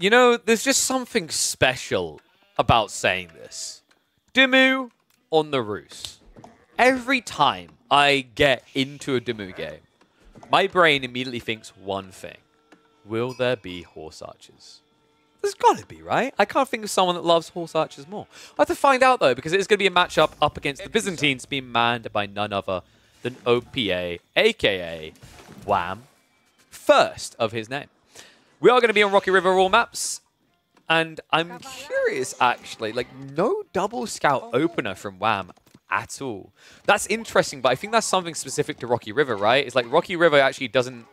You know, there's just something special about saying this. Dimmu on the Rus. Every time I get into a Dimmu game, my brain immediately thinks one thing. Will there be horse archers? There's got to be, right? I can't think of someone that loves horse archers more. I have to find out, though, because it's going to be a matchup up against the Byzantines being manned by none other than OPA, a.k.a. Wham, first of his name. We are going to be on Rocky River all maps, and I'm curious, actually, like, no double scout opener from Wham at all. That's interesting, but I think that's something specific to Rocky River, right? It's like Rocky River actually doesn't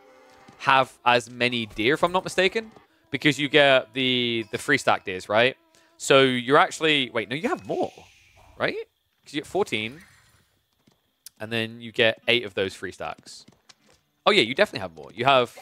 have as many deer, if I'm not mistaken because you get the the free stack deers, right? So you're actually wait, no, you have more, right? Because you get 14, and then you get eight of those free stacks. Oh yeah, you definitely have more. You have,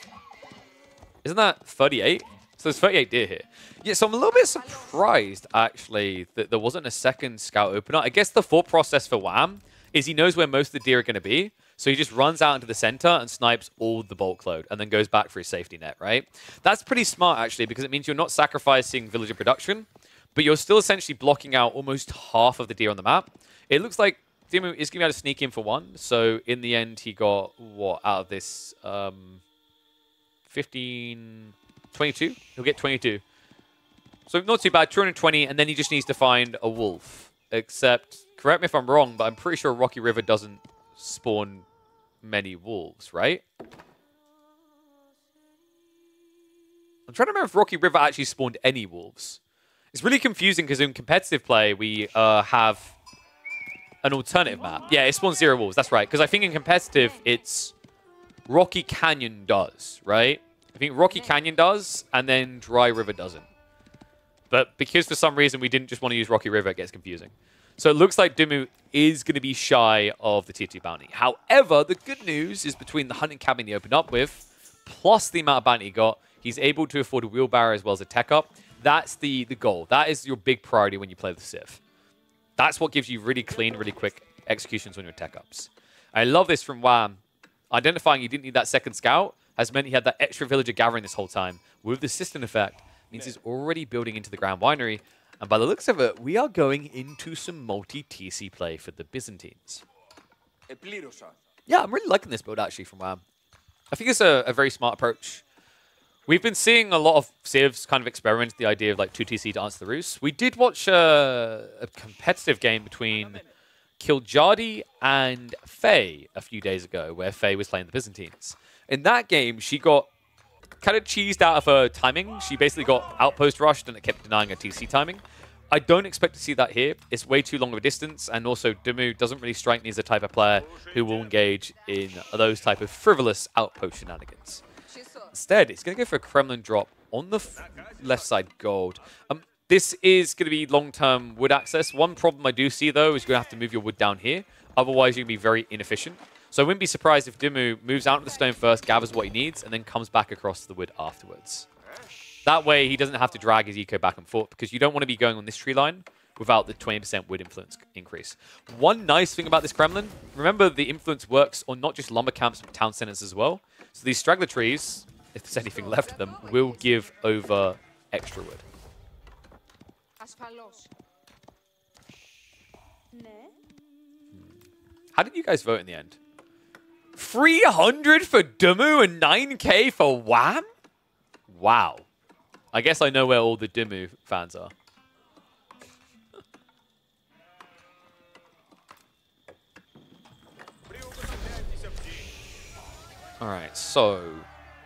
isn't that 38? So there's 38 deer here. Yeah, so I'm a little bit surprised actually that there wasn't a second scout opener. I guess the thought process for Wham is he knows where most of the deer are going to be. So he just runs out into the center and snipes all the bulk load and then goes back for his safety net, right? That's pretty smart, actually, because it means you're not sacrificing villager production, but you're still essentially blocking out almost half of the deer on the map. It looks like Dimmu is going to be able to sneak in for one. So in the end, he got, what, out of this? Um, 15, 22? He'll get 22. So not too bad, 220, and then he just needs to find a wolf. Except, correct me if I'm wrong, but I'm pretty sure Rocky River doesn't spawn many wolves, right? I'm trying to remember if Rocky River actually spawned any wolves. It's really confusing because in competitive play, we uh, have an alternative map. Yeah, it spawns zero wolves. That's right. Because I think in competitive, it's Rocky Canyon does, right? I think Rocky Canyon does, and then Dry River doesn't. But because for some reason we didn't just want to use Rocky River, it gets confusing. So it looks like Dimmu is going to be shy of the tier 2 bounty. However, the good news is between the hunting cabin he opened up with, plus the amount of bounty he got, he's able to afford a wheelbarrow as well as a tech up. That's the, the goal. That is your big priority when you play the Civ. That's what gives you really clean, really quick executions on your tech ups. I love this from Wham. Identifying he didn't need that second scout has meant he had that extra villager gathering this whole time. With the Cistern effect, means he's already building into the Grand Winery, and by the looks of it, we are going into some multi-TC play for the Byzantines. Yeah, I'm really liking this build actually from WAM. I think it's a, a very smart approach. We've been seeing a lot of civs kind of experiment the idea of like 2TC to answer the Rus. We did watch uh, a competitive game between Killjadi and Faye a few days ago where Faye was playing the Byzantines. In that game, she got kind of cheesed out of her timing. She basically got outpost rushed and it kept denying her TC timing. I don't expect to see that here. It's way too long of a distance, and also Dimmu doesn't really strike me as the type of player who will engage in those type of frivolous outpost shenanigans. Instead, he's going to go for a Kremlin drop on the left side gold. Um, this is going to be long-term wood access. One problem I do see, though, is you're going to have to move your wood down here. Otherwise, you're going to be very inefficient. So I wouldn't be surprised if Dimmu moves out of the stone first, gathers what he needs, and then comes back across the wood afterwards. That way, he doesn't have to drag his eco back and forth, because you don't want to be going on this tree line without the 20% wood influence increase. One nice thing about this Kremlin, remember the influence works on not just lumber camps, but town centers as well. So these straggler trees, if there's anything left of them, will give over extra wood. How did you guys vote in the end? 300 for Dimmu and 9k for Wham? Wow. I guess I know where all the Dimmu fans are. Alright, so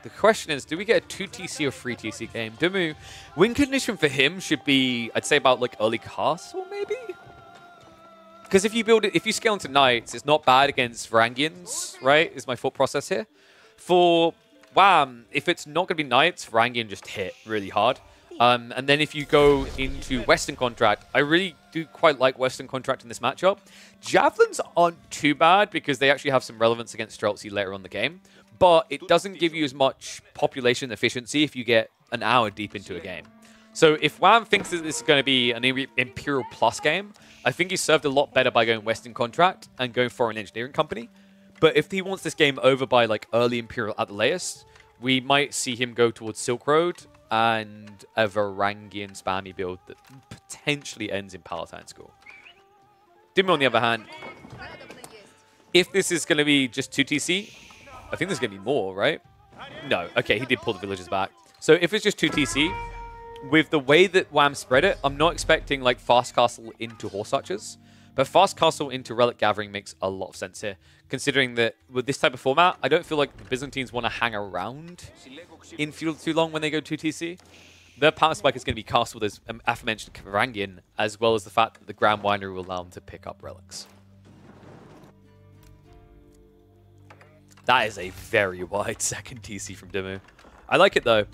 the question is, do we get a 2TC or 3TC game? Dimmu, win condition for him should be, I'd say about like early castle maybe? Because if you build it, if you scale into knights, it's not bad against Varangians, right? Is my thought process here. For Wham, if it's not going to be knights, Varangian just hit really hard. Um, and then if you go into Western Contract, I really do quite like Western Contract in this matchup. Javelins aren't too bad because they actually have some relevance against Streltsy later on the game. But it doesn't give you as much population efficiency if you get an hour deep into a game. So if Wham thinks that this is going to be an Imperial Plus game, I think he's served a lot better by going Western Contract and going Foreign Engineering Company. But if he wants this game over by like early Imperial at the latest, we might see him go towards Silk Road and a Varangian spammy build that potentially ends in Palatine School. Dimmu, on the other hand, if this is going to be just 2TC, I think there's going to be more, right? No. Okay, he did pull the villagers back. So if it's just 2TC, with the way that Wham spread it, I'm not expecting like Fast Castle into Horse Archers. But Fast Castle into Relic Gathering makes a lot of sense here, considering that with this type of format, I don't feel like the Byzantines want to hang around in field too long when they go 2TC. Their power spike is going to be cast with this um, aforementioned Varangian, as well as the fact that the Grand Winery will allow them to pick up relics. That is a very wide second TC from Dimmu. I like it though.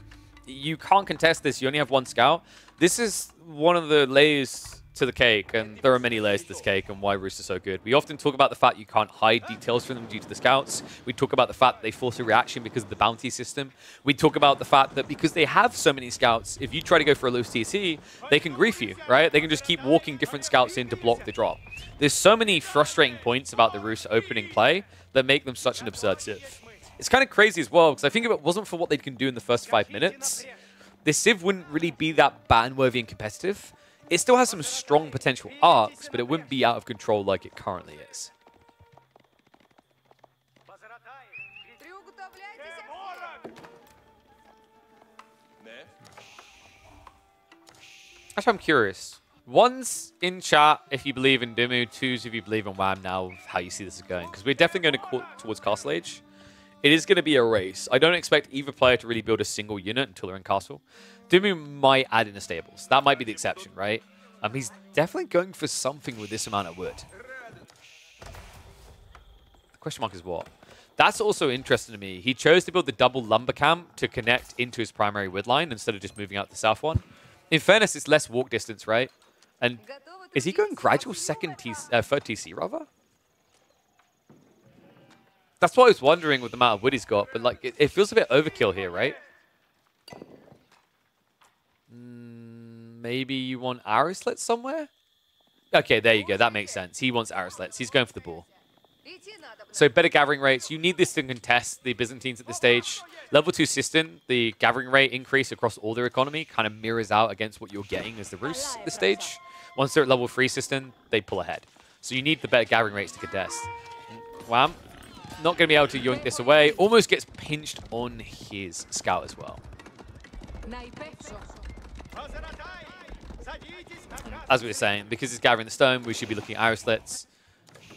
You can't contest this. You only have one scout. This is one of the layers to the cake, and there are many layers to this cake and why Rus is so good. We often talk about the fact you can't hide details from them due to the scouts. We talk about the fact they force a reaction because of the bounty system. We talk about the fact that because they have so many scouts, if you try to go for a low TC, they can grief you, right? They can just keep walking different scouts in to block the drop. There's so many frustrating points about the Rus opening play that make them such an absurd civ. It's kind of crazy as well, because I think if it wasn't for what they can do in the first five minutes, this civ wouldn't really be that ban-worthy and competitive. It still has some strong potential arcs, but it wouldn't be out of control like it currently is. Actually, I'm curious. One's in chat if you believe in Dimmu, two's if you believe in Wham now, how you see this is going. Because we're definitely going to towards Castle Age. It is going to be a race. I don't expect either player to really build a single unit until they're in Castle. Dimmu might add in the stables. That might be the exception, right? Um, he's definitely going for something with this amount of wood. The question mark is what? That's also interesting to me. He chose to build the double lumber camp to connect into his primary wood line instead of just moving out the south one. In fairness, it's less walk distance, right? And is he going gradual second TC, uh, third TC, rather? That's what I was wondering with the amount of wood he's got, but like it, it feels a bit overkill here, right? maybe you want Arrowslits somewhere? Okay, there you go. That makes sense. He wants Arrowslits. He's going for the ball. So better gathering rates. You need this to contest the Byzantines at this stage. Level 2 Cistern, the gathering rate increase across all their economy kind of mirrors out against what you're getting as the Rus at this stage. Once they're at level 3 Cistern, they pull ahead. So you need the better gathering rates to contest. Wham. Not going to be able to yoink this away. Almost gets pinched on his scout as well. As we were saying, because he's gathering the stone, we should be looking at Arrowslits.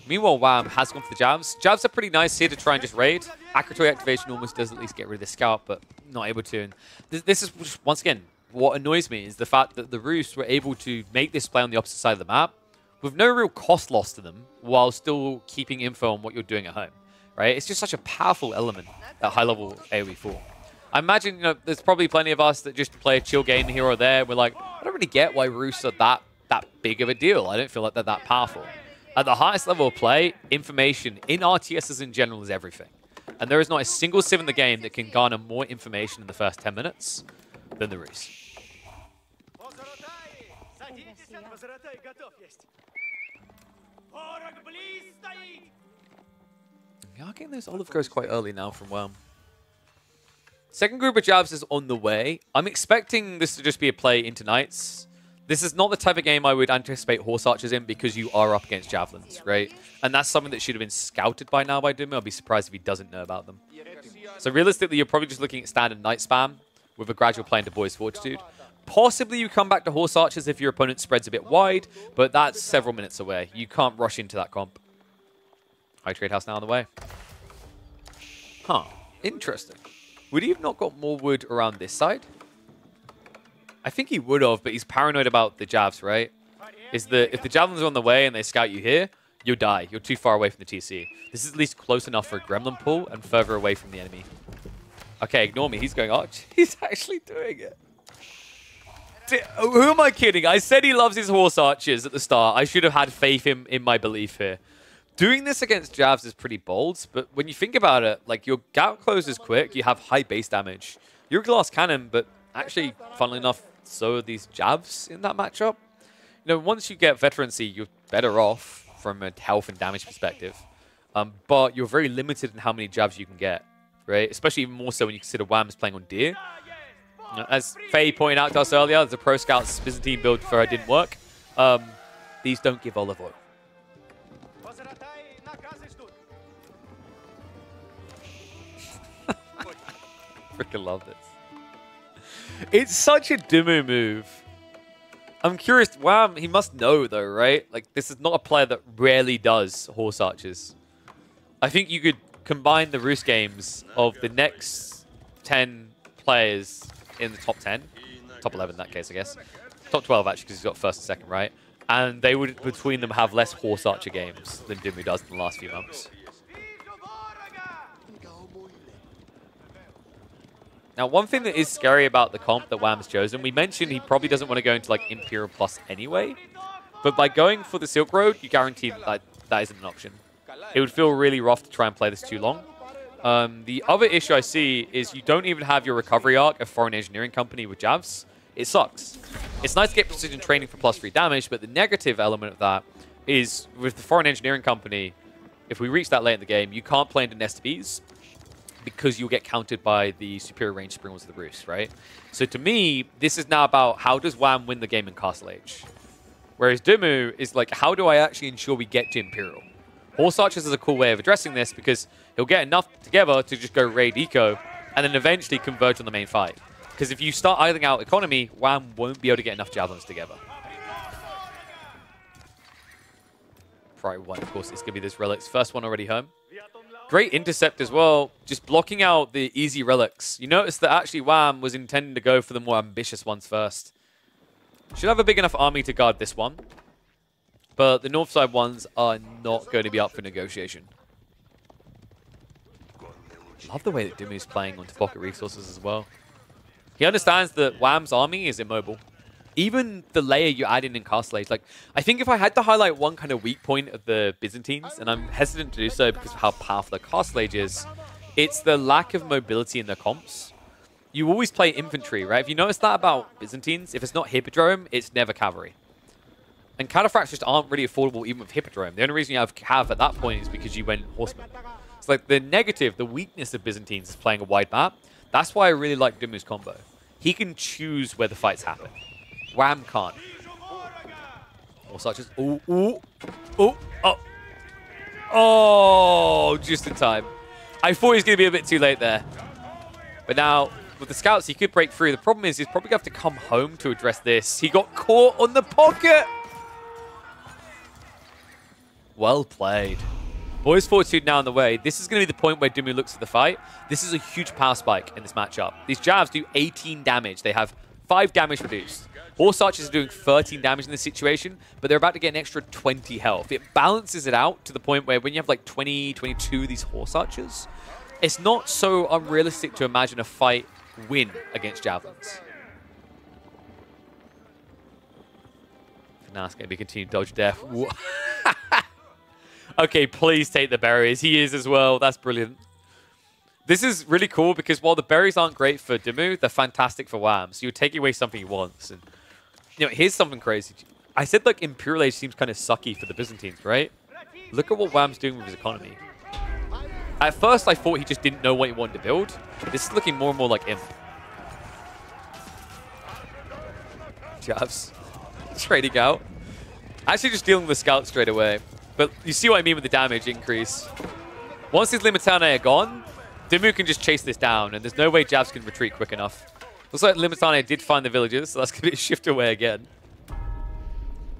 Meanwhile, Wham has gone for the jabs. Jabs are pretty nice here to try and just raid. Accuratory activation almost does at least get rid of the scout, but not able to. And this, this is, just, once again, what annoys me is the fact that the Rus were able to make this play on the opposite side of the map with no real cost loss to them while still keeping info on what you're doing at home, right? It's just such a powerful element at high-level AoE 4. I imagine, you know, there's probably plenty of us that just play a chill game here or there. We're like, I don't really get why Roosts are that, that big of a deal. I don't feel like they're that powerful. At the highest level of play, information in RTSs in general is everything. And there is not a single civ in the game that can garner more information in the first 10 minutes than the. We are getting those olive grows quite early now from Worm. Second group of jabs is on the way. I'm expecting this to just be a play into Knights. This is not the type of game I would anticipate Horse Archers in because you are up against Javelins, right? And that's something that should have been scouted by now by Dimmu. I'll be surprised if he doesn't know about them. So realistically, you're probably just looking at standard Knight spam with a gradual play into Boyar's Fortitude. Possibly you come back to Horse Archers if your opponent spreads a bit wide, but that's several minutes away. You can't rush into that comp. High Trade House now on the way. Huh. Interesting. Would he have not got more wood around this side? I think he would have, but he's paranoid about the jabs, right? Is the If the javelins are on the way and they scout you here, you'll die. You're too far away from the TC. This is at least close enough for a Kremlin pull and further away from the enemy. Okay, ignore me. He's going arch. He's actually doing it. Who am I kidding? I said he loves his horse archers at the start. I should have had faith in, in my belief here. Doing this against Javs is pretty bold, but when you think about it, like your gap close is quick, you have high base damage. You're a glass cannon, but actually, funnily enough, so are these Javs in that matchup. You know, once you get veterancy, you're better off from a health and damage perspective. Um, but you're very limited in how many jabs you can get, right? Especially even more so when you consider Wham is playing on Deer. As Faye pointed out to us earlier, the Pro Scouts Byzantine build for her didn't work. Um, these don't give olive oil. Freaking love this. It's such a Dimmu move. I'm curious. Wow, he must know though, right? Like this is not a player that rarely does horse archers. I think you could combine the Rus games of the next 10 players in the top 10, top 11 in that case, I guess. Top 12 actually, because he's got first and second, right? And they would between them have less horse archer games than Dimmu does in the last few months. Now, one thing that is scary about the comp that Wham's chosen, we mentioned he probably doesn't want to go into like Imperial Plus anyway, but by going for the Silk Road, you guarantee that that isn't an option. It would feel really rough to try and play this too long. Um, the other issue I see is you don't even have your recovery arc of Foreign Engineering Company with Javs. It sucks. It's nice to get precision training for plus three damage, but the negative element of that is with the Foreign Engineering Company, if we reach that late in the game, you can't play into Nest Bees because you'll get countered by the superior range Springalds of the Rus, right? So to me, this is now about how does Wham win the game in Castle Age? Whereas Dimmu is like, how do I actually ensure we get to Imperial? Horse Archers is a cool way of addressing this because he'll get enough together to just go raid eco and then eventually converge on the main fight. Because if you start idling out economy, Wham won't be able to get enough javelins together. Priority one, of course, is going to be this Relic's first one already home. Great intercept as well, just blocking out the easy relics. You notice that actually Wham was intending to go for the more ambitious ones first. Should have a big enough army to guard this one. But the north side ones are not going to be up for negotiation. Love the way that Dimmu's playing onto pocket resources as well. He understands that Wham's army is immobile even the layer you add in in Castle Age, like, I think if I had to highlight one kind of weak point of the Byzantines, and I'm hesitant to do so because of how powerful the Castle Age is, it's the lack of mobility in the comps. You always play infantry, right? If you notice that about Byzantines, if it's not Hippodrome, it's never cavalry. And cataphracts just aren't really affordable even with Hippodrome. The only reason you have cav at that point is because you went horseman. It's like the negative, the weakness of Byzantines is playing a wide map. That's why I really like Dimmu's combo. He can choose where the fights happen. Wham can't. Or such as... Ooh, ooh, ooh, oh. Oh, just in time. I thought he was going to be a bit too late there. But now, with the scouts, he could break through. The problem is he's probably going to have to come home to address this. He got caught on the pocket. Well played. Boyars Fortitude now on the way. This is going to be the point where Dimmu looks at the fight. This is a huge power spike in this matchup. These jabs do 18 damage. They have 5 damage reduced. Horse Archers are doing 13 damage in this situation, but they're about to get an extra 20 health. It balances it out to the point where when you have like 20, 22 these Horse Archers, it's not so unrealistic to imagine a fight win against Javelins. Now going to be continued dodge death. okay, please take the berries. He is as well. That's brilliant. This is really cool because while the berries aren't great for Dimmu, they're fantastic for Wham. So you're taking away something he wants. And you know, here's something crazy. I said like Imperial Age seems kind of sucky for the Byzantines, right? Look at what Wham's doing with his economy. At first, I thought he just didn't know what he wanted to build. This is looking more and more like Imp. Jabs. Trading out. Actually just dealing with the scout straight away. But you see what I mean with the damage increase. Once these Limitanei are gone, Dimmu can just chase this down, and there's no way Jabs can retreat quick enough. Looks like Limitanei did find the villagers, so that's going to be a shift away again.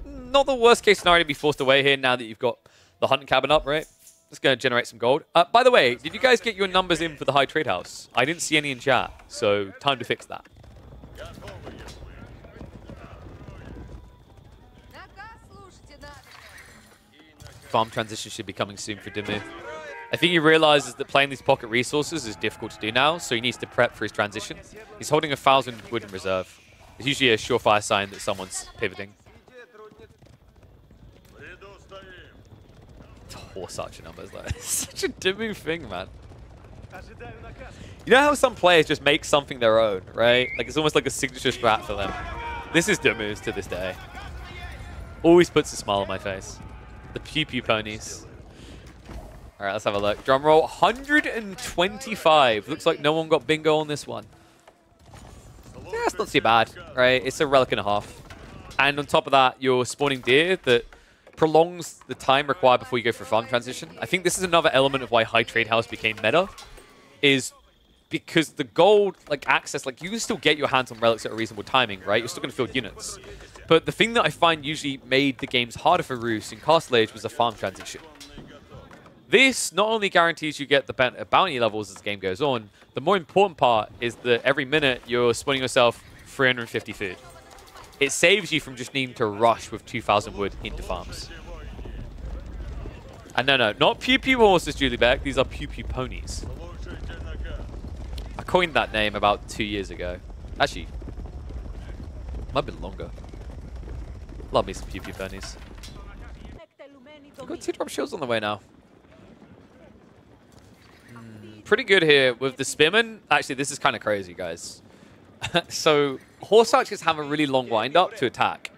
Not the worst case scenario to be forced away here now that you've got the hunting cabin up, right? It's going to generate some gold. Uh, by the way, did you guys get your numbers in for the high trade house? I didn't see any in chat, so time to fix that. Farm transition should be coming soon for Dimmu. I think he realizes that playing these pocket resources is difficult to do now, so he needs to prep for his transition. He's holding a thousand wood in reserve. It's usually a surefire sign that someone's pivoting. Horse archer numbers, though. It's such a Dimmu thing, man. You know how some players just make something their own, right? Like it's almost like a signature strat for them. This is Dimmu's to this day. Always puts a smile on my face. The pew pew ponies. All right, let's have a look. Drum roll, 125. Looks like no one got bingo on this one. Yeah, it's not too bad, right? It's a relic and a half. And on top of that, you're spawning deer that prolongs the time required before you go for farm transition. I think this is another element of why High Trade House became meta, is because the gold like access, like you can still get your hands on relics at a reasonable timing, right? You're still going to field units. But the thing that I find usually made the games harder for Rus in Castle Age was the farm transition. This not only guarantees you get the bounty levels as the game goes on, the more important part is that every minute you're spawning yourself 350 food. It saves you from just needing to rush with 2,000 wood into farms. And no, no, not Pew Pew horses, Julie Beck. These are Pew Pew ponies. I coined that name about two years ago. Actually, might be longer. Love me some Pew Pew. I've got Teardrop shields on the way now hmm, pretty good here with the Spearman. Actually, this is kind of crazy, guys. so Horse Archers have a really long wind-up to attack.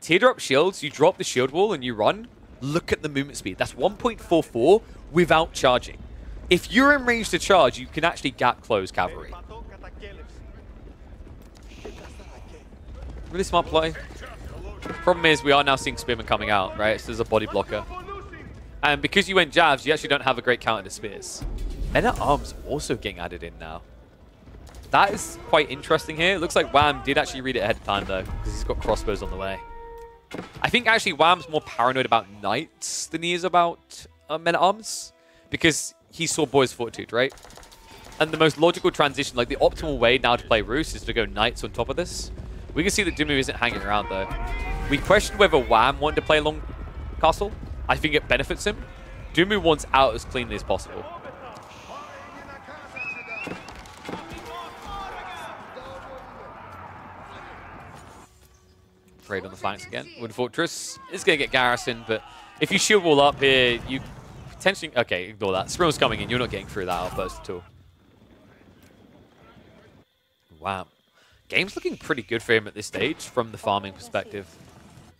Teardrop shields, you drop the shield wall and you run. Look at the movement speed. That's 1.44 without charging. If you're in range to charge, you can actually gap close cavalry. Really smart play. Problem is, we are now seeing Spearman coming out, right? So there's a body blocker. And because you went jabs, you actually don't have a great counter to spears. Men at Arms also getting added in now. That is quite interesting here. It looks like Wham did actually read it ahead of time, though, because he's got crossbows on the way. I think actually Wham's more paranoid about Knights than he is about uh, Men at Arms, because he saw Boyar's Fortitude, right? And the most logical transition, like the optimal way now to play Rus is to go Knights on top of this. We can see that Dumu isn't hanging around, though. We questioned whether Wham wanted to play long Castle. I think it benefits him. Dumu wants out as cleanly as possible. Raid on the flanks again. Wood Fortress is going to get garrisoned, but if you shield wall up here, you potentially... Okay, ignore that. Skrill's coming in. You're not getting through that outburst at all. Wow. Game's looking pretty good for him at this stage from the farming perspective.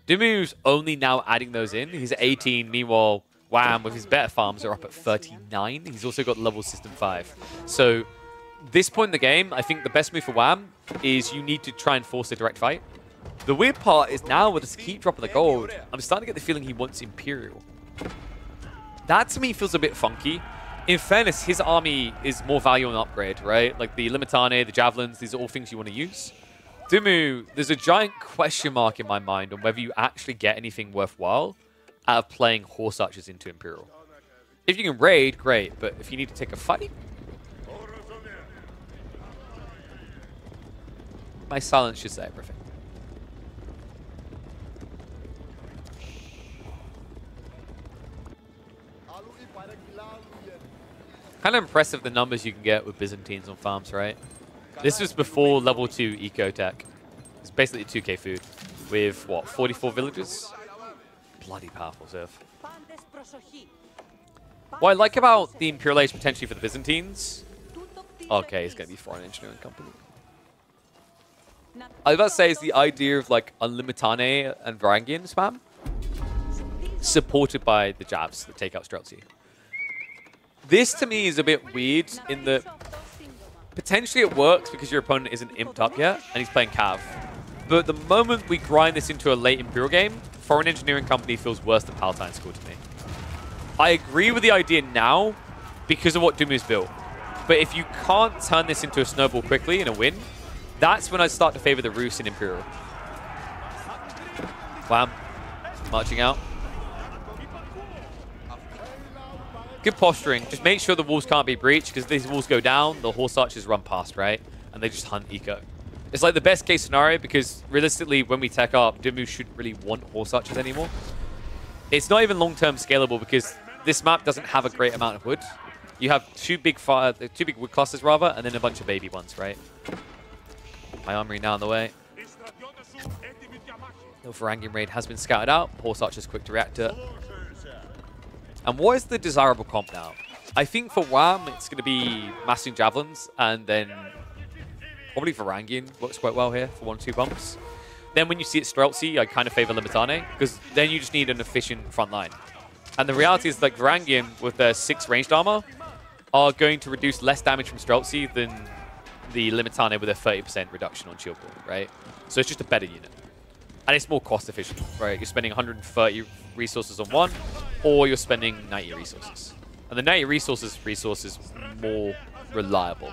Dumu's only now adding those in. He's at 18. Meanwhile, Wham, with his better farms, are up at 39. He's also got level Cistern 5. So this point in the game, I think the best move for Wham is you need to try and force a direct fight. The weird part is now with this keep dropping the gold, I'm starting to get the feeling he wants Imperial. That to me feels a bit funky. In fairness, his army is more value on upgrade, right? Like the Limitanei, the Javelins, these are all things you want to use. Dumu, there's a giant question mark in my mind on whether you actually get anything worthwhile out of playing Horse Archers into Imperial. If you can raid, great, but if you need to take a fight... My silence should say everything. Kind of impressive the numbers you can get with Byzantines on farms, right? This was before level 2 eco tech. It's basically 2k food with, what, 44 villages? Bloody powerful Ziv. What I like about the Imperial Age potentially for the Byzantines... Okay, it's going to be foreign engineering company. I was about to say is the idea of like Unlimitane and Varangian spam supported by the jabs that take out Streltsy. This, to me, is a bit weird in that potentially it works because your opponent isn't imped up yet and he's playing Cav. But the moment we grind this into a late Imperial game, Foreign Engineering Company feels worse than Palatine School to me. I agree with the idea now because of what Dumu's built. But if you can't turn this into a snowball quickly in a win, that's when I start to favor the Rus in Imperial. Wham. Marching out. Good posturing. Just make sure the walls can't be breached, because these walls go down, the horse archers run past, right? And they just hunt eco. It's like the best case scenario, because realistically, when we tech up, Dumu shouldn't really want horse archers anymore. It's not even long-term scalable, because this map doesn't have a great amount of wood. You have two big fire, two big wood clusters, rather, and then a bunch of baby ones, right? My armory now on the way. The Varangian raid has been scouted out. Horse archers quick to react to. And what is the desirable comp now? I think for Wham, it's going to be Massing Javelins, and then probably Varangian works quite well here for one two bumps. Then when you see it Streltsy, I kind of favor Limitanei, because then you just need an efficient front line. And the reality is like Varangian, with their six ranged armor, are going to reduce less damage from Streltsy than the Limitanei with a 30% reduction on shield wall, right? So it's just a better unit. And it's more cost efficient, right? You're spending 130 resources on one, or you're spending 90 resources. And the 90 resources resource is more reliable.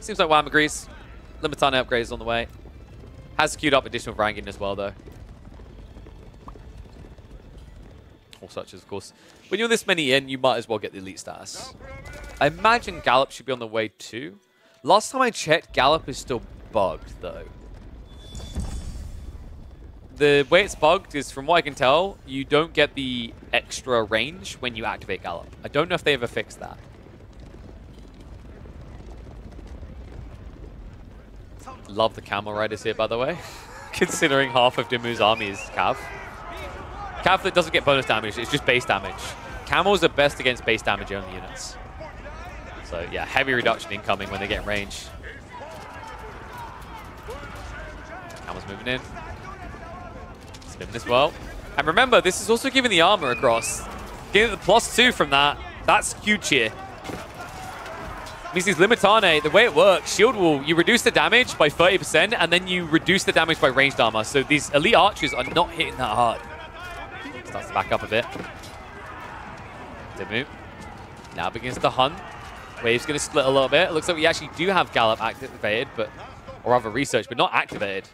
Seems like Wham agrees. Limitanei upgrades on the way. Has queued up additional ranking as well, though. All such as, of course. When you're this many in, you might as well get the elite status. I imagine Gallop should be on the way too. Last time I checked, Gallop is still bugged, though. The way it's bugged is, from what I can tell, you don't get the extra range when you activate Gallop. I don't know if they ever fixed that. Love the Camel Riders here, by the way. Considering half of Dimmu's army is Cav. Cav that doesn't get bonus damage, it's just base damage. Camels are best against base damage only units. So yeah, heavy reduction incoming when they get in range. Camel's moving in. Spinning as well. And remember, this is also giving the armor across. Getting the plus two from that. That's huge here. Means Limitanei, the way it works, Shield Wall, you reduce the damage by 30%, and then you reduce the damage by ranged armor. So these elite archers are not hitting that hard. Starts to back up a bit. Dimmu now begins to hunt. Wave's going to split a little bit. It looks like we actually do have Gallop activated, but or rather research, but not activated.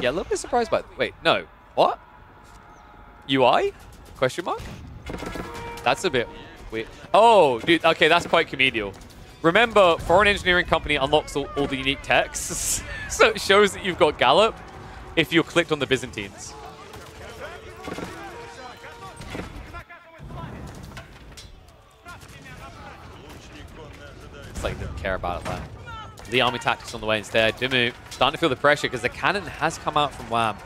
Yeah, a little bit surprised by. Wait, no. What? UI? Question mark? That's a bit weird. Oh, dude. Okay, that's quite comedial. Remember, Foreign Engineering Company unlocks all, all the unique texts, so it shows that you've got Gallop if you clicked on the Byzantines. It's like they don't care about it there. The army tactics on the way instead. Dimmu starting to feel the pressure because the cannon has come out from Wham.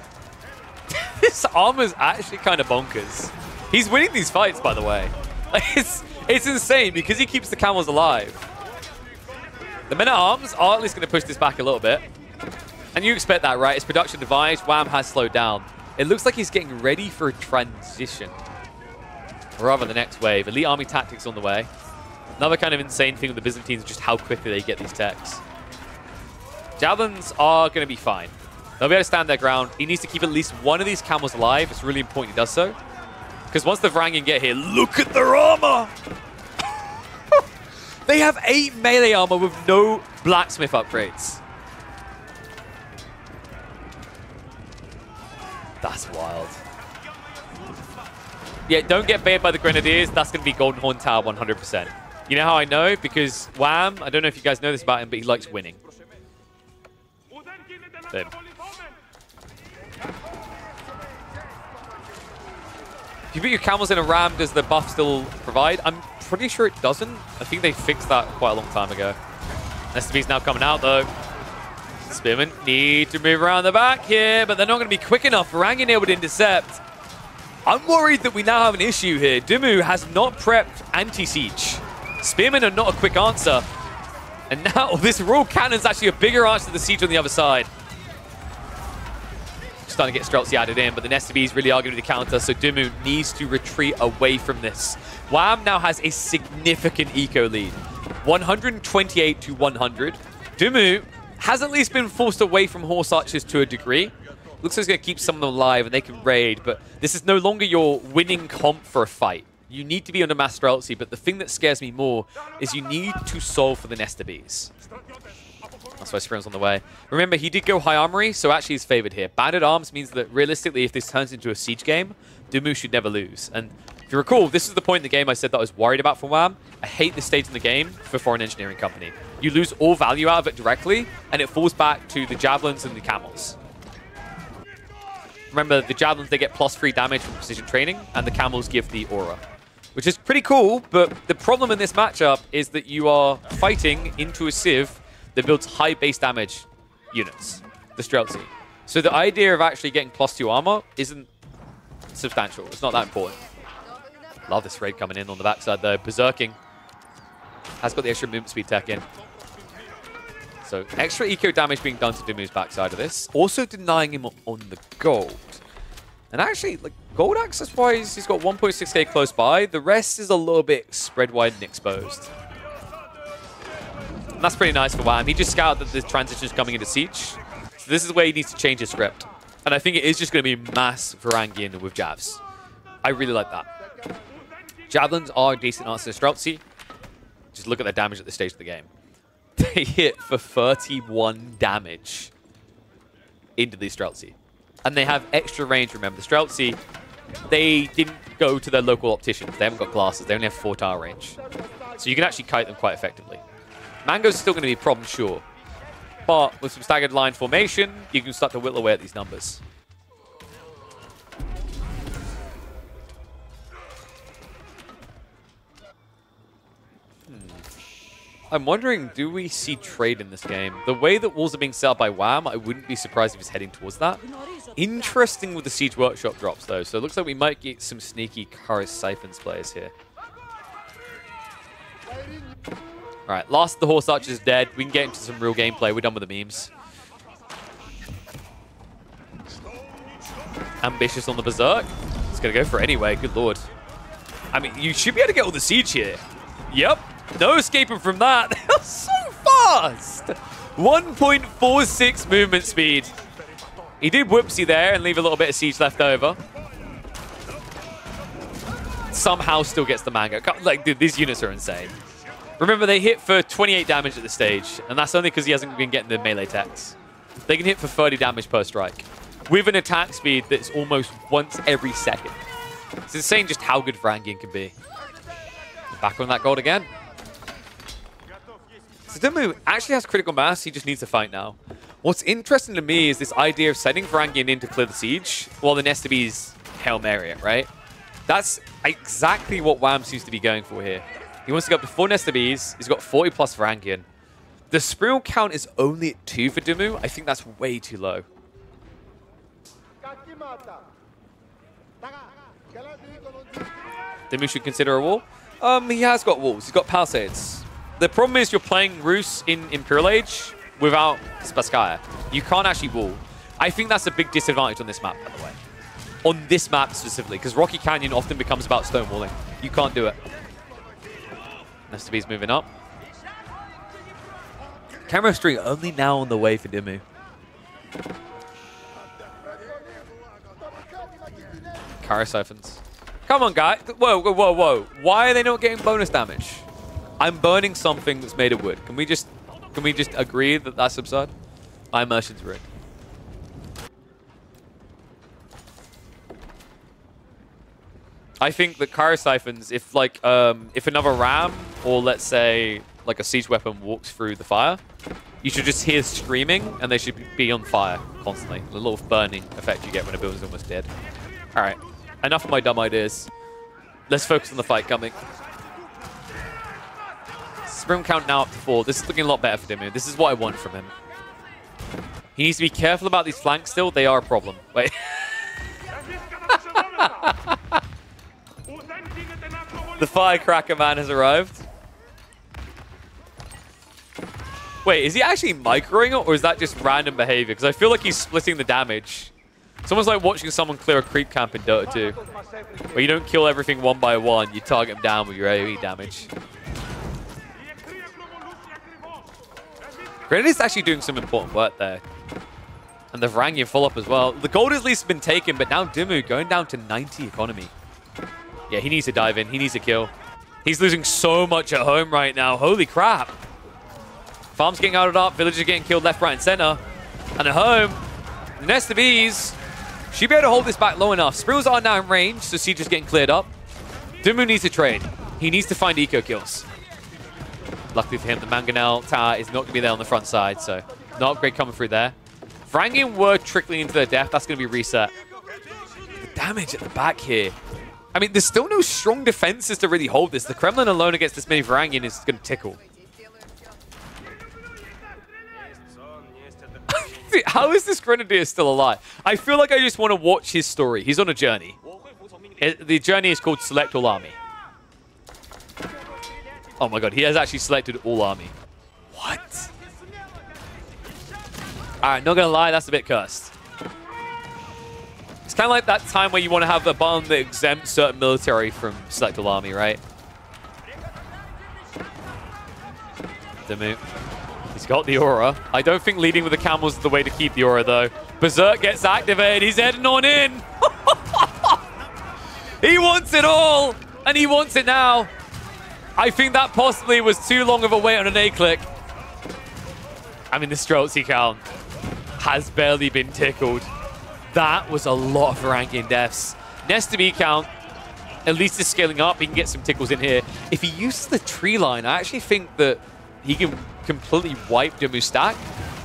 this armor's actually kind of bonkers. He's winning these fights, by the way. It's, it's insane because he keeps the camels alive. The men-at-arms are at least going to push this back a little bit. And you expect that, right? It's production device. Wham has slowed down. It looks like he's getting ready for a transition. Or rather, the next wave. Elite army tactics on the way. Another kind of insane thing with the Byzantines is just how quickly they get these techs. Javelins are going to be fine. They'll be able to stand their ground. He needs to keep at least one of these camels alive. It's really important he does so. Because once the Varangian get here, look at their armor! they have 8 melee armor with no blacksmith upgrades. That's wild. Yeah, don't get baited by the Grenadiers. That's going to be Golden Horn Tower 100%. You know how I know? Because Wham, I don't know if you guys know this about him, but he likes winning. If you put your camels in a ram, does the buff still provide? I'm pretty sure it doesn't. I think they fixed that quite a long time ago. STB's now coming out, though. Spearmen need to move around the back here, but they're not going to be quick enough. Varangian would intercept. I'm worried that we now have an issue here. Dimmu has not prepped anti-siege. Spearmen are not a quick answer. And now this Royal Cannon's actually a bigger answer to the siege on the other side. Starting to get Streltsy added in, but the STBs really are going to be the counter, so Dimmu needs to retreat away from this. Wham now has a significant eco lead. 128 to 100. Dimmu has at least been forced away from Horse Archers to a degree. Looks like he's going to keep some of them alive and they can raid, but this is no longer your winning comp for a fight. You need to be under Master Elsie, but the thing that scares me more is you need to solve for the Nest of Bees. That's why Spring's on the way. Remember, he did go high armory, so actually he's favored here. Banded arms means that realistically, if this turns into a siege game, Dimmu should never lose. And if you recall, this is the point in the game I said that I was worried about for WAM. I hate this stage in the game for Foreign Engineering Company. You lose all value out of it directly, and it falls back to the Javelins and the Camels. Remember, the Javelins, they get plus three damage from precision training, and the Camels give the aura. Which is pretty cool, but the problem in this matchup is that you are fighting into a Civ that builds high base damage units, the Streltsy. So the idea of actually getting plus two armor isn't substantial. It's not that important. Love this raid coming in on the backside though. Berserking has got the extra movement speed tech in. So extra eco damage being done to Dimmu's backside of this. Also denying him on the gold. And actually, like gold access wise, he's got 1.6k close by. The rest is a little bit spread wide and exposed. And that's pretty nice for Wham. He just scouted that the transition is coming into Siege. So this is where he needs to change his script. And I think it is just going to be mass Varangian with Javs. I really like that. Javelins are decent answer to Streltsy. Just look at the damage at this stage of the game. They hit for 31 damage into the Streltsy and they have extra range, remember. The Streltsy, they didn't go to their local opticians. They haven't got glasses. They only have four tower range. So you can actually kite them quite effectively. Mango's still going to be a problem, sure. But with some staggered line formation, you can start to whittle away at these numbers. Hmm. I'm wondering, do we see trade in this game? The way that walls are being set up by Wham, I wouldn't be surprised if he's heading towards that. Interesting with the Siege Workshop drops, though. So it looks like we might get some sneaky Cheirosiphons players here. All right, last the Horse Archer is dead. We can get into some real gameplay. We're done with the memes. Ambitious on the Berserk. It's going to go for it anyway. Good lord. I mean, you should be able to get all the Siege here. Yep, no escaping from that. so fast. 1.46 movement speed. He did whoopsie there and leave a little bit of siege left over. Somehow still gets the mango. Like, dude, these units are insane. Remember, they hit for 28 damage at the stage, and that's only because he hasn't been getting the melee attacks. They can hit for 30 damage per strike, with an attack speed that's almost once every second. It's insane just how good Varangian can be. Back on that gold again. Sudumu actually has critical mass, he just needs to fight now. What's interesting to me is this idea of sending Varangian in to clear the siege while the Nest of Bees Hail Mary it, right? That's exactly what Wham seems to be going for here. He wants to go up to 4 Nest of Bees, he's got 40 plus Varangian. The Spreel count is only at 2 for Dumu. I think that's way too low. Dumu should consider a wall. Um, he has got walls. He's got palisades. The problem is you're playing Rus in Imperial Age without Spasskaya. You can't actually wall. I think that's a big disadvantage on this map, by the way. On this map specifically, because Rocky Canyon often becomes about stonewalling. You can't do it. Bees moving up. Camera Chemistry only now on the way for Dimmu. Kharis Siphons. Come on, guy. Whoa, whoa, whoa, whoa. Why are they not getting bonus damage? I'm burning something that's made of wood. Can we just can we just agree that that's absurd? My immersion's rigged. I think that Cheirosiphons, if like um, if another ram or let's say like a siege weapon walks through the fire, you should just hear screaming and they should be on fire constantly. The little burning effect you get when a building's almost dead. All right, enough of my dumb ideas. Let's focus on the fight coming. Sprint count now up to four. This is looking a lot better for Dimmu. This is what I want from him. He needs to be careful about these flanks still. They are a problem. Wait. the firecracker man has arrived. Wait, is he actually microing it, or is that just random behavior? Because I feel like he's splitting the damage. It's almost like watching someone clear a creep camp in Dota 2. Where you don't kill everything one by one, you target them down with your AoE damage. is actually doing some important work there. And the Varangian full up as well. The gold has at least been taken, but now Dimmu going down to 90 economy. Yeah, he needs to dive in. He needs to kill. He's losing so much at home right now. Holy crap. Farm's getting out up. Villagers getting killed left, right, and center. And at home, Nest of Bees should be able to hold this back low enough. Spreels are now in range, so Siege is getting cleared up. Dimu needs to trade. He needs to find eco kills. Luckily for him, the Mangonel Tower is not going to be there on the front side, so no upgrade coming through there. Varangian were trickling into their death. That's going to be reset. The damage at the back here. I mean, there's still no strong defenses to really hold this. The Kremlin alone against this many Varangian is going to tickle. How is this Grenadier still alive? I feel like I just want to watch his story. He's on a journey. The journey is called Select All Army. Oh my god, he has actually selected all army. What? Alright, not gonna lie, that's a bit cursed. It's kind of like that time where you want to have a button that exempts certain military from Selectable Army, right? Demu. He's got the aura. I don't think leading with the camels is the way to keep the aura, though. Berserk gets activated. He's heading on in. he wants it all, and he wants it now. I think that possibly was too long of a wait on an A-click. I mean, the Streltsy count has barely been tickled. That was a lot of ranking deaths. Nest of Bees count, at least is scaling up. He can get some tickles in here. If he uses the tree line, I actually think that he can completely wipe Dimmu's stack.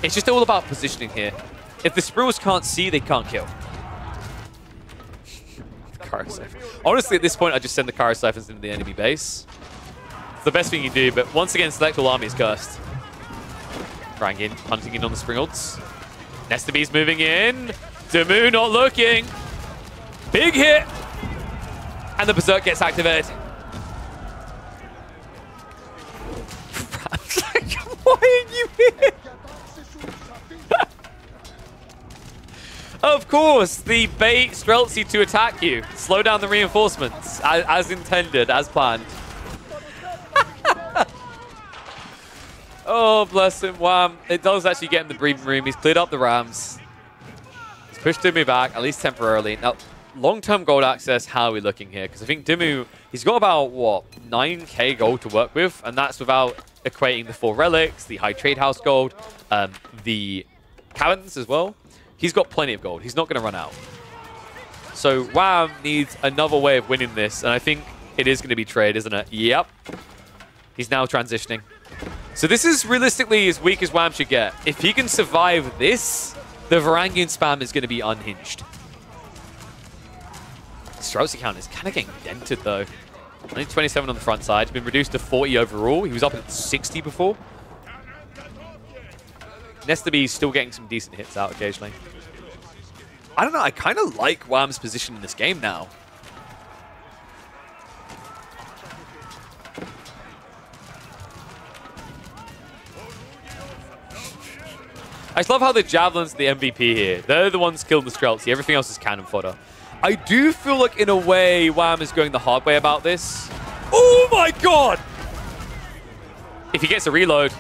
It's just all about positioning here. If the Spruils can't see, they can't kill. Honestly, at this point, I just send the Cheirosiphons into the enemy base. It's the best thing you do, but once again, Selectable Army is cursed. Rangin hunting in on the Springalds. Nesta B's moving in. Dimmu not looking. Big hit. And the Berserk gets activated. Why are you here? of course, the bait Streltsy to attack you. Slow down the reinforcements, as, as intended, as planned. oh, bless him. Wham. It does actually get in the breathing room. He's cleared up the Rams. He's pushed Dimmu back, at least temporarily. Now, long-term gold access, how are we looking here? Because I think Dimmu, he's got about, what, 9k gold to work with, and that's without equating the four relics, the high trade house gold, um, the cabins as well. He's got plenty of gold. He's not going to run out. So WAM needs another way of winning this, and I think it is going to be trade, isn't it? Yep. He's now transitioning. So this is realistically as weak as WAM should get. If he can survive this, the Varangian spam is going to be unhinged. Streltsy account is kind of getting dented, though. Only 27 on the front side. He's been reduced to 40 overall. He was up at 60 before. Nest of Bees still getting some decent hits out occasionally. I don't know. I kind of like Wham's position in this game now. I just love how the Javelin's the MVP here. They're the ones killing the Streltsy. Everything else is cannon fodder. I do feel like, in a way, Wham is going the hard way about this. Oh my god! If he gets a reload,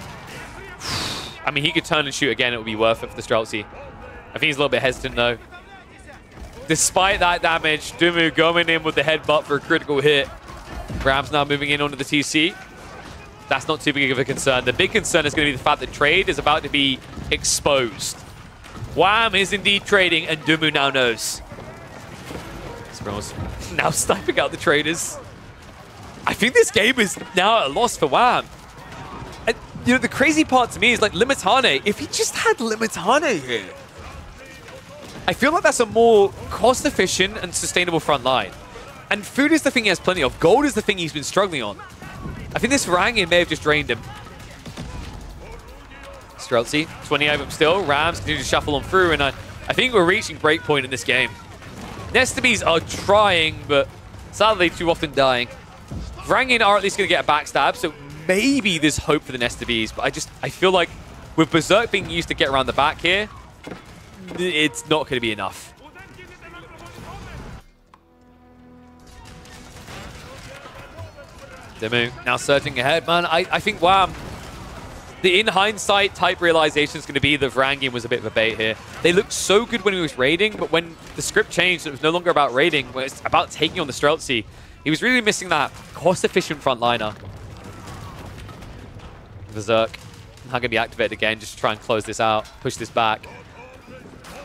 I mean, he could turn and shoot again. It would be worth it for the Streltsy. I think he's a little bit hesitant, though. Despite that damage, Dimmu going in with the headbutt for a critical hit. Rams now moving in onto the TC. That's not too big of a concern. The big concern is going to be the fact that trade is about to be exposed. Wham is indeed trading, and Dimmu now knows. Now sniping out the traders. I think this game is now a loss for Wham. And, you know, the crazy part to me is like Limitanei. If he just had Limitanei here, I feel like that's a more cost-efficient and sustainable front line. And food is the thing he has plenty of. Gold is the thing he's been struggling on. I think this Varangian may have just drained him. Streltsy, 20 of them still. Rams continue to shuffle on through, and I, I think we're reaching breakpoint in this game. Nest of Bees are trying, but sadly too often dying. Varangian are at least going to get a backstab, so maybe there's hope for the Nest of Bees, but I just, I feel like with Berserk being used to get around the back here, it's not going to be enough. Dimmu now surging ahead. Man, I, I think Wham the in hindsight type realization is going to be that Varangian was a bit of a bait here. They looked so good when he was raiding, but when the script changed, it was no longer about raiding, when it's about taking on the Streltsy. He was really missing that cost-efficient frontliner. Berserk. Not going to be activated again, just to try and close this out, push this back.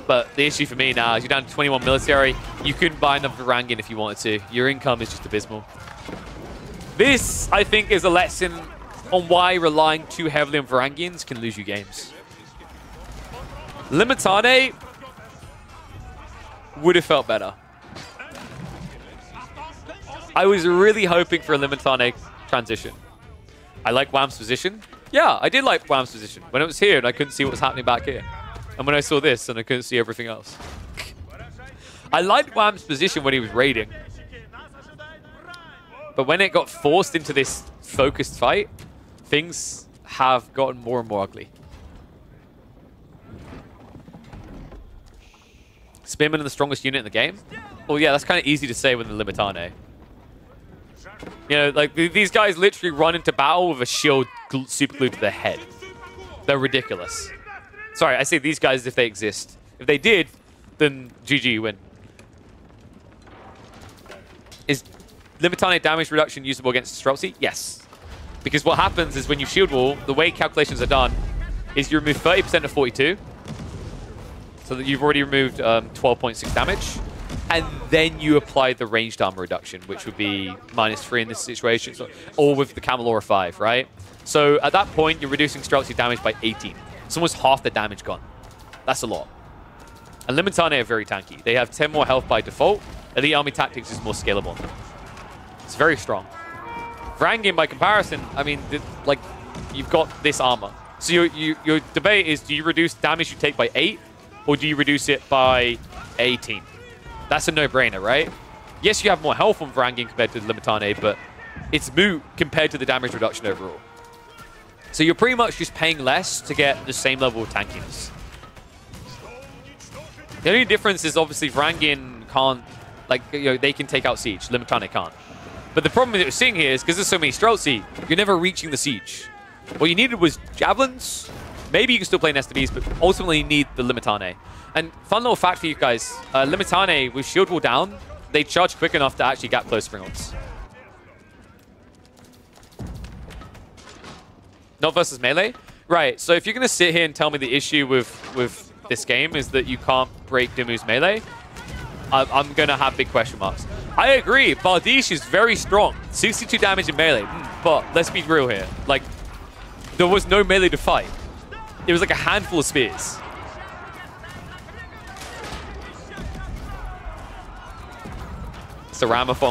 But the issue for me now is you're down to 21 military. You couldn't buy another Varangian if you wanted to. Your income is just abysmal. This, I think, is a lesson on why relying too heavily on Varangians can lose you games. Limitanei would have felt better. I was really hoping for a Limitanei transition. I like Wham's position. Yeah, I did like Wham's position. When it was here and I couldn't see what was happening back here. And when I saw this and I couldn't see everything else. I liked Wham's position when he was raiding. But when it got forced into this focused fight, things have gotten more and more ugly. Spearman are the strongest unit in the game? Well, yeah, that's kind of easy to say with the Limitanei. You know, like, these guys literally run into battle with a shield gl super glued to their head. They're ridiculous. Sorry, I say these guys if they exist. If they did, then GG win. Limitanei damage reduction usable against Streltsy? Yes. Because what happens is when you shield wall, the way calculations are done is you remove 30% of 42. So that you've already removed 12.6 um, damage. And then you apply the ranged armor reduction, which would be minus 3 in this situation. So, or with the Camelora 5, right? So at that point, you're reducing Streltsy damage by 18. It's almost half the damage gone. That's a lot. And Limitanei are very tanky. They have 10 more health by default. Elite Army Tactics is more scalable. It's very strong. Varangian, by comparison, I mean, like, you've got this armor. So your, your, your debate is, do you reduce damage you take by 8, or do you reduce it by 18? That's a no-brainer, right? Yes, you have more health on Varangian compared to Limitanei, but it's moot compared to the damage reduction overall. So you're pretty much just paying less to get the same level of tankiness. The only difference is obviously Varangian can't, like, you know, they can take out Siege. Limitanei can't. But the problem that we're seeing here is because there's so many Streltsy, you're never reaching the Siege. What you needed was Javelins. Maybe you can still play Bees, but ultimately you need the Limitanei. And fun little fact for you guys, uh, Limitanei with Shield Wall down, they charge quick enough to actually gap close Spring Springalds. Not versus melee? Right, so if you're going to sit here and tell me the issue with, with this game is that you can't break Dimmu's melee, I'm going to have big question marks. I agree, Bardiche is very strong. 62 damage in melee, hmm, but let's be real here. Like, there was no melee to fight. It was like a handful of spears. It's a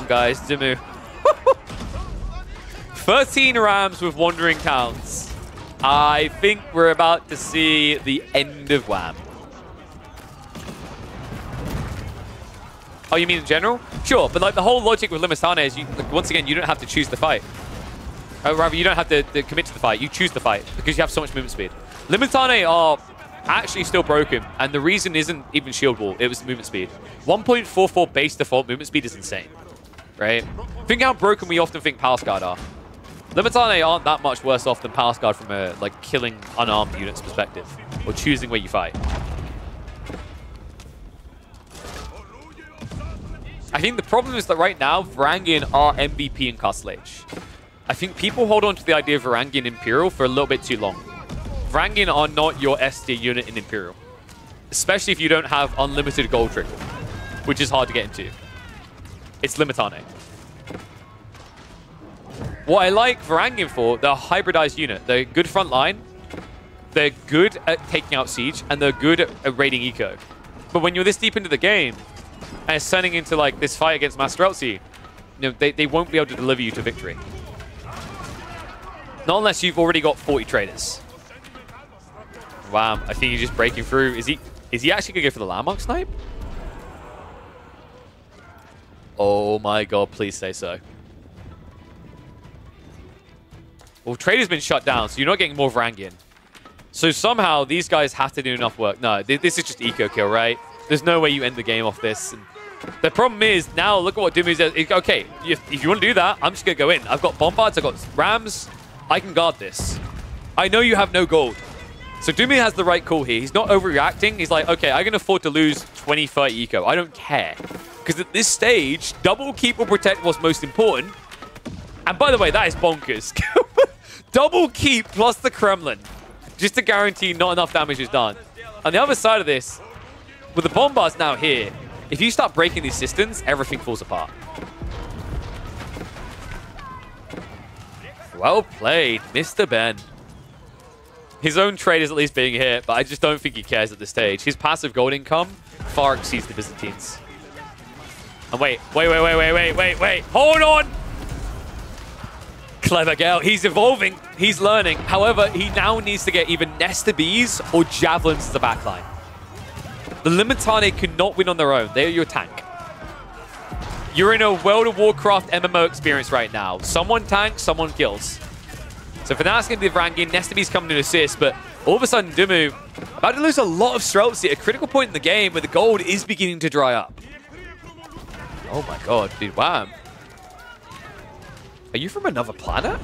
guys. Dimmu. 13 Rams with Wandering Towns. I think we're about to see the end of WAM. Oh, you mean in general? Sure, but like the whole logic with Limitanei is, you, like, once again, you don't have to choose the fight. Or rather, you don't have to, to, commit to the fight. You choose the fight because you have so much movement speed. Limitanei are actually still broken, and the reason isn't even shield wall, it was movement speed. 1.44 base default movement speed is insane, right? Think how broken we often think Palace Guard are. Limitanei aren't that much worse off than Palace Guard from a like killing unarmed units perspective, or choosing where you fight. I think the problem is that right now, Varangian are MVP in Castle. I think people hold on to the idea of Varangian Imperial for a little bit too long. Varangian are not your S tier unit in Imperial. Especially if you don't have unlimited gold trickle, which is hard to get into. It's Limitanei. What I like Varangian for, they're a hybridized unit. They're good front line, they're good at taking out Siege, and they're good at, raiding Eco. But when you're this deep into the game, and it's turning into like this fight against Master Elsie, you know, they, they won't be able to deliver you to victory. Not unless you've already got 40 traders. Wow, I think he's just breaking through. Is he is he actually going to go for the landmark snipe? Oh my god, please say so. Well, Trader's been shut down, so you're not getting more Varangian. So somehow these guys have to do enough work. No, this is just eco kill, right? There's no way you end the game off this. And the problem is now look at what Dimmu says. Okay, if, if you want to do that, I'm just going to go in. I've got bombards, I've got rams. I can guard this. I know you have no gold. So Dimmu has the right call here. He's not overreacting. He's like, okay, I can afford to lose 20, 30 eco. I don't care. Because at this stage, double keep or protect was most important. And by the way, that is bonkers. Double keep plus the Kremlin. Just to guarantee not enough damage is done. On the other side of this, with the bombards now here, if you start breaking these systems, everything falls apart. Well played, Mr. Ben. His own trade is at least being hit, but I just don't think he cares at this stage. His passive gold income far exceeds the Byzantines. And wait, wait, wait, wait, wait, wait, wait, wait. Hold on! Clever girl. He's evolving. He's learning. However, he now needs to get either Nest of Bees or Javelins to the backline. The Limitanei cannot win on their own. They are your tank. You're in a World of Warcraft MMO experience right now. Someone tanks, someone kills. So for now, it's going to be the Varangian. Nest of Bees coming to assist, but All of a sudden, Dimmu about to lose a lot of Streltsy at a critical point in the game where the gold is beginning to dry up. Oh my god, dude, Wham. Are you from another planet?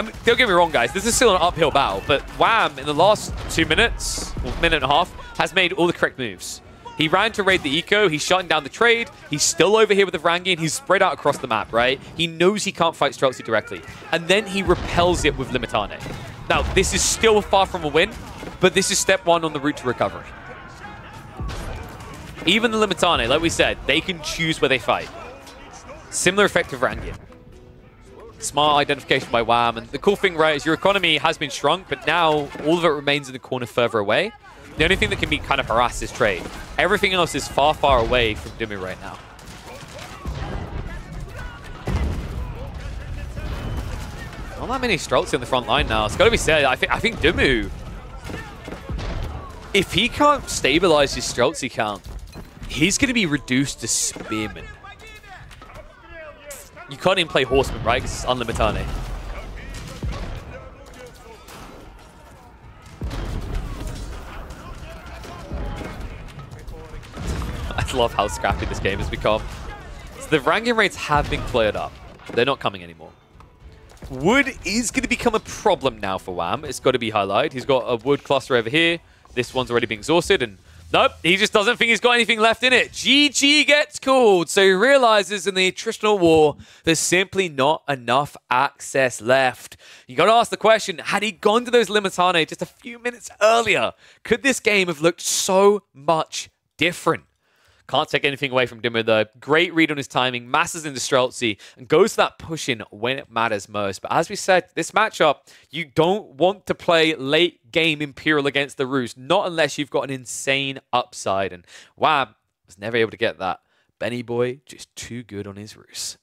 I mean, don't get me wrong, guys. This is still an uphill battle, but Wham, in the last two minutes, or minute and a half, has made all the correct moves. He ran to raid the eco. He's shutting down the trade. He's still over here with the Varangian. He's spread out across the map, right? He knows he can't fight Streltsy directly. And then he repels it with Limitanei. Now, this is still far from a win, but this is step one on the route to recovery. Even the Limitanei, like we said, they can choose where they fight. Similar effect to Varangian. Smart identification by Wham. And the cool thing, right, is your economy has been shrunk, but now all of it remains in the corner further away. The only thing that can be kind of harassed is trade. Everything else is far, far away from Dimmu right now. Not that many Streltsy on the front line now. It's got to be said. I think I think Dimmu, if he can't stabilize his Streltsy count, he's going to be reduced to Spearman. You can't even play Horseman, right? Because it's unlimited. I love how scrappy this game has become. So the ranking rates have been cleared up. They're not coming anymore. Wood is going to become a problem now for Wham. It's got to be highlighted. He's got a wood cluster over here. This one's already been exhausted. And nope, he just doesn't think he's got anything left in it. GG gets called. So he realizes in the attritional war, there's simply not enough access left. You got to ask the question, had he gone to those Limitanei just a few minutes earlier, could this game have looked so much different? Can't take anything away from Dimmu, though. Great read on his timing, masses into Streltsy, and goes to that pushing when it matters most. But as we said, this matchup, you don't want to play late game Imperial against the Rus, not unless you've got an insane upside. And Wham was never able to get that. Benny Boy just too good on his Rus.